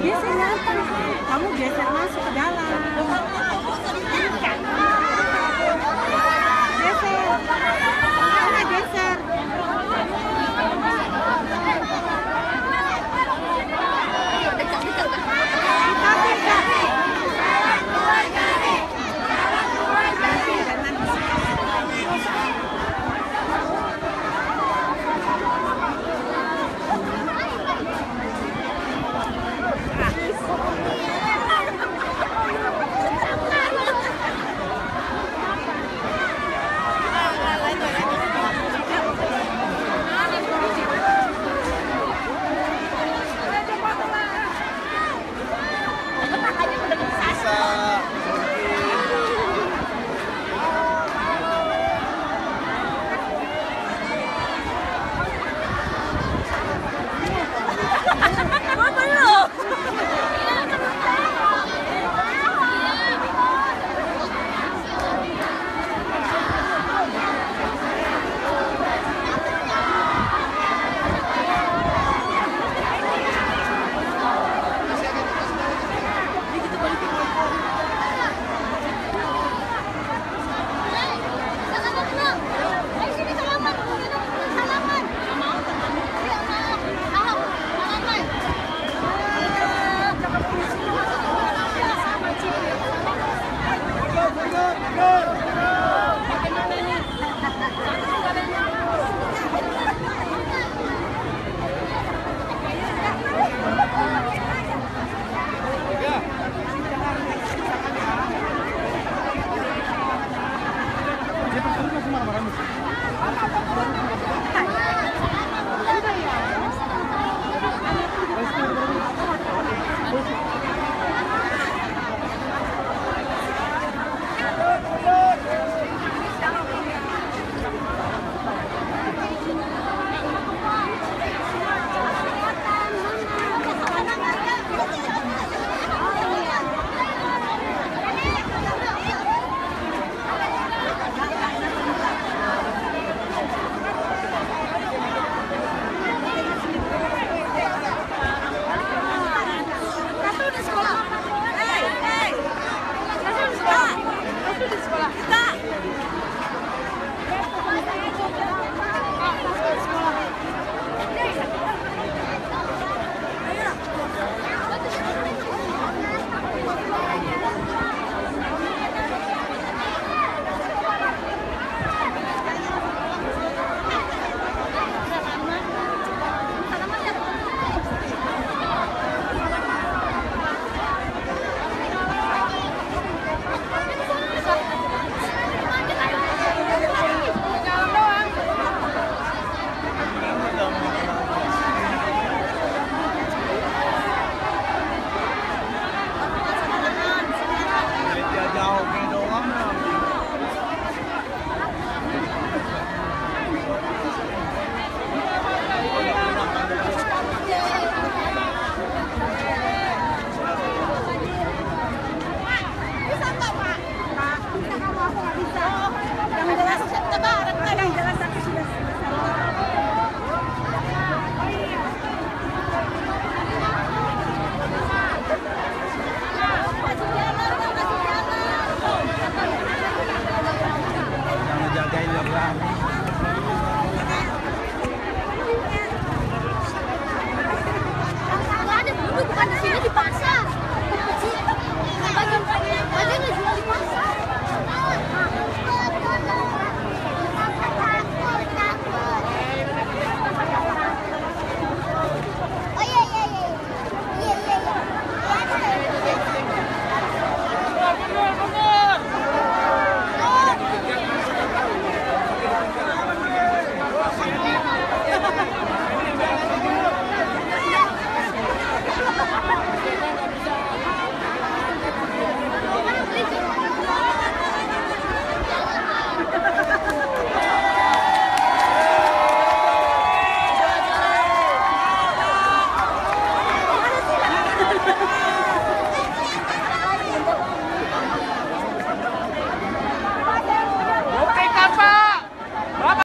Biasanya kan kamu geser masuk ke dalam.